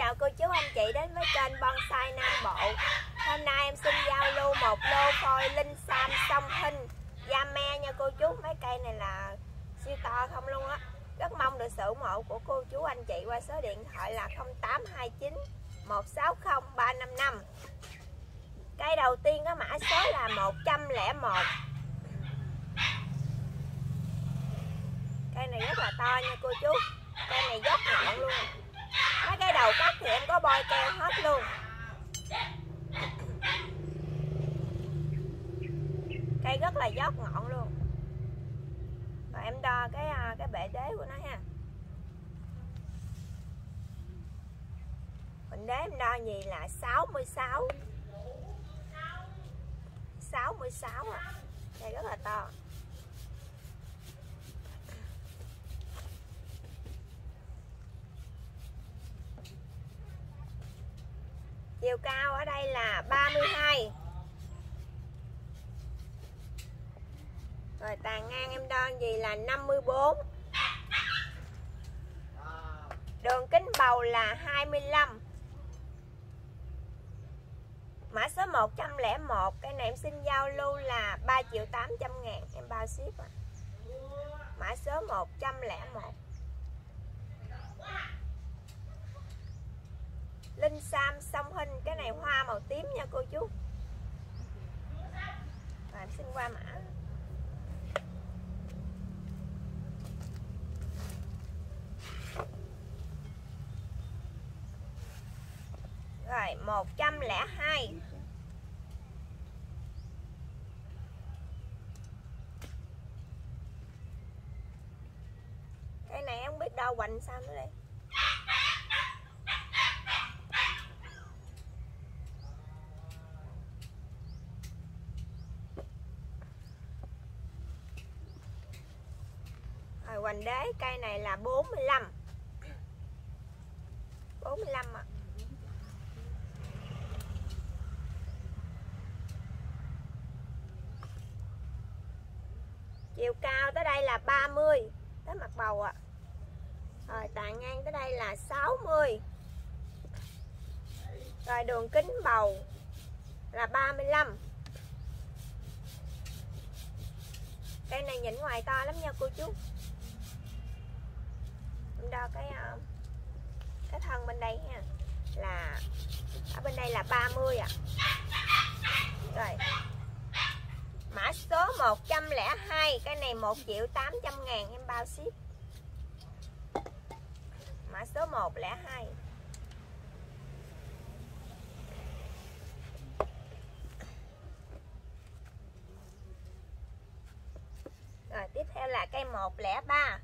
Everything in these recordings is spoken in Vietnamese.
chào cô chú anh chị đến với kênh Bonsai Nam Bộ. Hôm nay em xin giao lưu một lô phôi linh sam song hình. Yame nha cô chú, Mấy cây này là siêu to không luôn á. Rất mong được sự ủng hộ của cô chú anh chị qua số điện thoại là 0829 160 355 Cây đầu tiên có mã số là 101 Cây này rất là to nha cô chú. Cây này dốc ngọn luôn mấy cái đầu cắt thì em có bôi keo hết luôn. Cây rất là dốc ngọn luôn. Và em đo cái à, cái bệ đế của nó ha. Mình đế em đo gì là 66 66 à? Cây rất là to. Chiều cao ở đây là 32 rồi tàn ngang em đo gì là 54 đường kính bầu là 25 mã số 101 cái này em xin giao lưu là 3 triệu 800 ngàn. Em bao ship à. mã số 101 Linh Sam, song hình cái này hoa màu tím nha cô chú. Và em xin qua mã. Rồi 102 cái này không biết đâu quanh sao nữa đây. Rồi đế cây này là 45 45 ạ à. Chiều cao tới đây là 30 Tới mặt bầu ạ à. Rồi tà ngang tới đây là 60 Rồi, đường kính bầu là 35 Cây này nhìn ngoài to lắm nha cô chú em đo cái ờ, cái thân bên đây ha. Là, ở bên đây là 30 ạ. À rồi. Mã số 102 cái này 1 triệu 800 ngàn em bao ship. Mã số 102 Rồi, tiếp theo là cây 103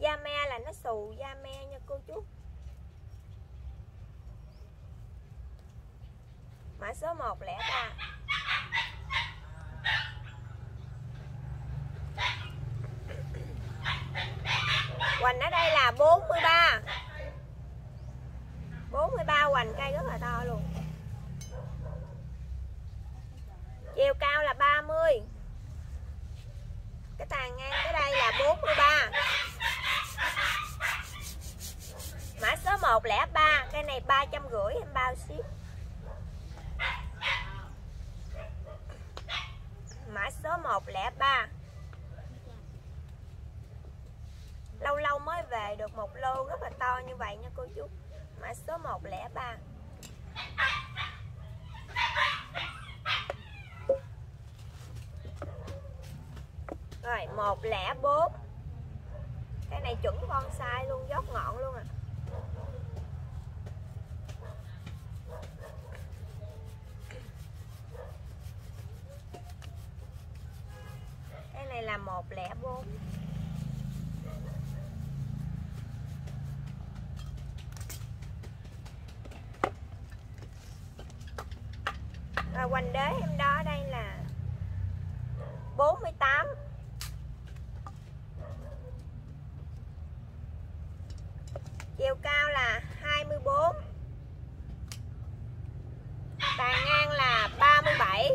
da me là nó xù da me nha cô chú. Mã số 103 Hoành ở đây là 43 43 hoành cây rất là to luôn. Chiều cao là 30 Cái tàn ngang tới đây là 43 Mã số 103 Cái này 350 em bao ship Mã số 103 Lâu lâu mới về được một lô rất là to như vậy nha cô chú. Mã số 103 Rồi 104 Cái này chuẩn con sai luôn, dốc ngọn luôn à Cái này là 104 à, hoành đế em đo đây là 48 Chiều cao là 24 Tàn ngang là 37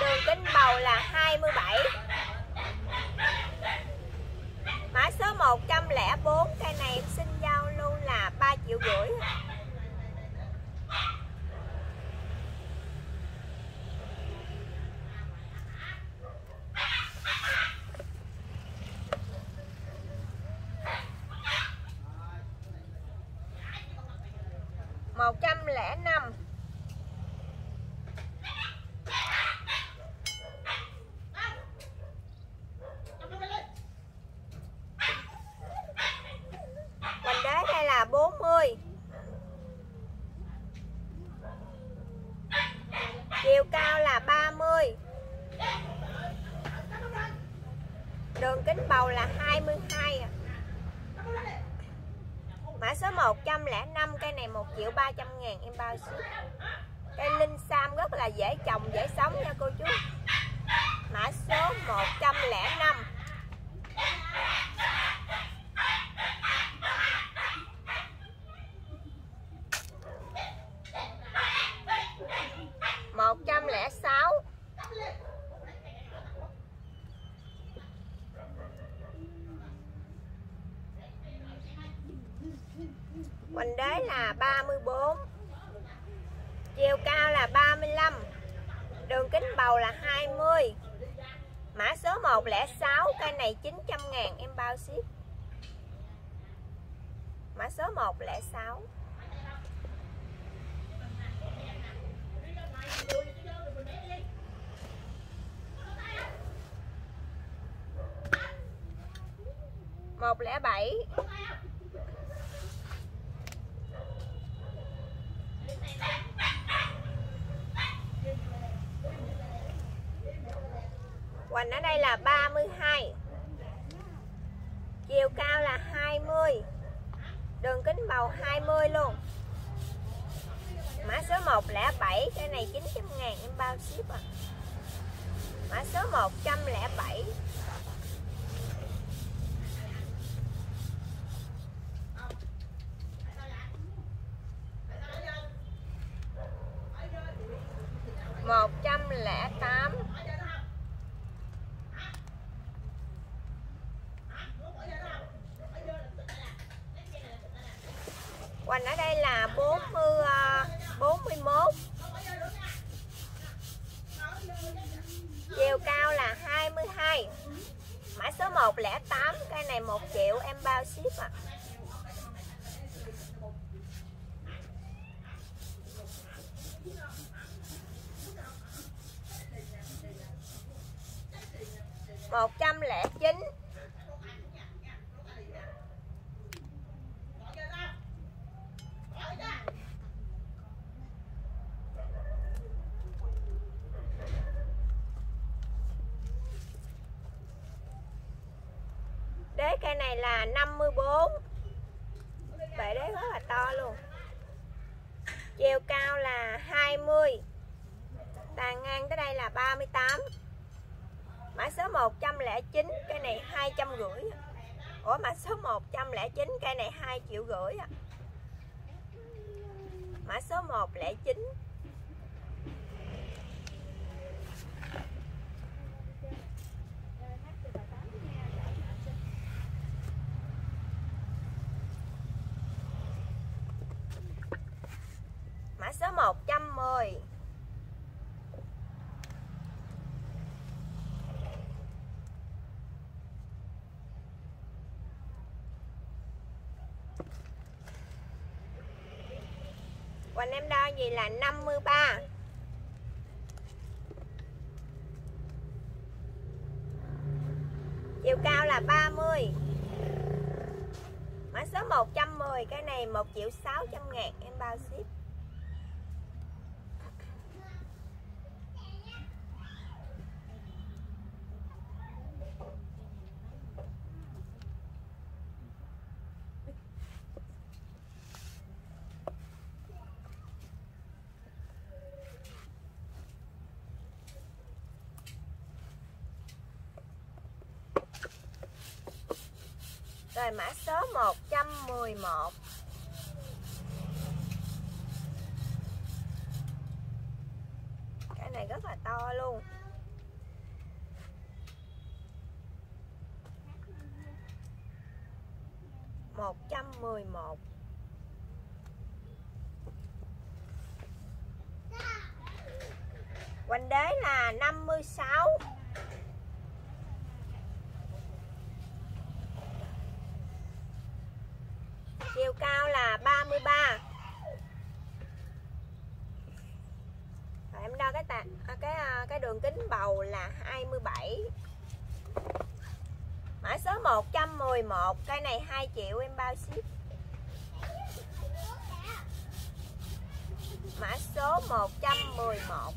Đường kính bầu là 27 Mã số 104 cây này em xin giao luôn là 3 triệu rưỡi một trăm lẻ năm Hoành đế đây là 40 Chiều cao là 30 Đường kính bầu là 22 à. Mã số 105 Cây này 1 triệu 300 ngàn, em bao ship Cây linh sam rất là dễ trồng, dễ sống nha cô chú. Mã số 1 Hoành đế là 34 Chiều cao là 35 Đường kính bầu là 20 Mã số 106 Cây này 900 ngàn, em bao ship? Mã số 106 107 Hoành ở đây là 32 Chiều cao là 20 Đường kính bầu 20 luôn. Mã số 107 Cái này 900 ngàn em bao ship à. Mã số 107 một trăm lẻ tám Hoành ở đây là bốn mươi ờ, bốn mươi mốt. Chiều cao là 22 Mã số 108 Cây này 1 triệu, em bao ship ạ. À. một trăm lẻ chín. Đế cây này là 54 bể đế rất là to luôn. Chiều cao là 20 Tàn ngang tới đây là 38 Mã số 109 Cây này 250 Ủa, mã số 109 Cây này 2 triệu rưỡi à. Mã số 109 Mã số 110 Quỳnh em đo gì là 53 Chiều cao là 30 Mã số 110 Cái này 1 triệu 600 ngàn, Em bao ship? Rồi mã số 111 Cái này rất là to luôn. một trăm mười một. Quanh đế là năm mươi sáu. Chiều cao là 33 Rồi em đo cái tà, cái à, cái đường kính bầu là 27 Mã số 111 Cây này 2 triệu em bao ship. Mã số 111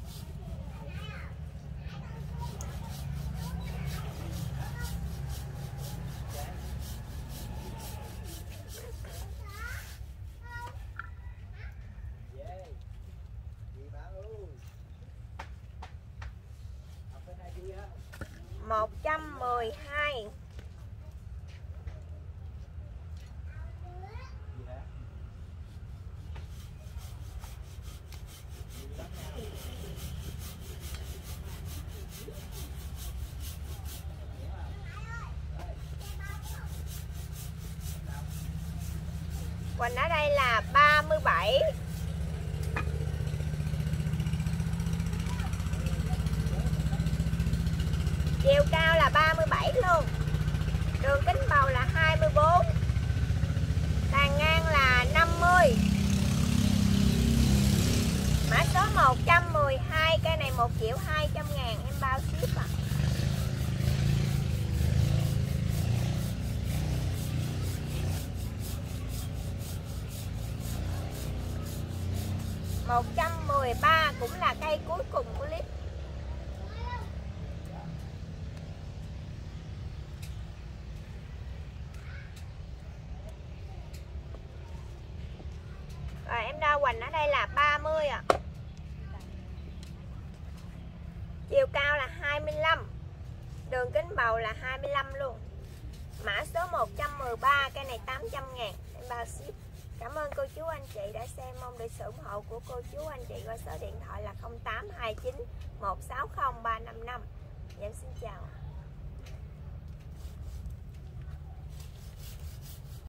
112 Quỳnh ở đây là 37 Chiều cao là 37 luôn Đường kính bầu là 24 Tàn ngang là 50 Mã số 112 Cây này 1 triệu 200 ngàn, Em bao ship ạ. à một trăm mười ba cũng là cây cuối cùng của clip Rồi em đo hoành ở đây là 30 à Chiều cao là 25 Đường kính bầu là 25 luôn. Mã số 113 Cái này 800 ngàn. Em bao ship. Cảm ơn cô chú anh chị đã xem, Mong được sự ủng hộ của cô chú anh chị Qua số điện thoại là 0829 160 355 Em xin chào.